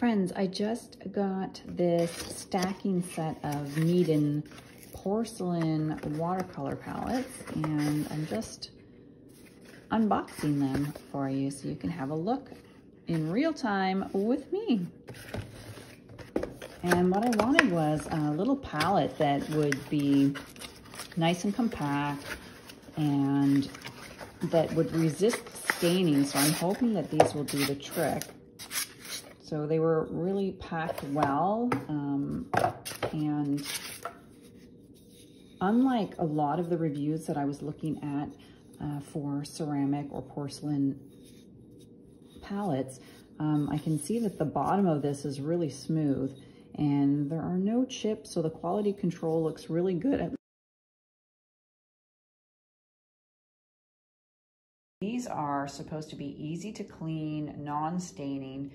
Friends, I just got this stacking set of Meeden porcelain watercolor palettes and I'm just unboxing them for you so you can have a look in real time with me. And what I wanted was a little palette that would be nice and compact and that would resist staining. So I'm hoping that these will do the trick. So they were really packed well. Um, and unlike a lot of the reviews that I was looking at uh, for ceramic or porcelain palettes, um, I can see that the bottom of this is really smooth and there are no chips, so the quality control looks really good. These are supposed to be easy to clean, non-staining,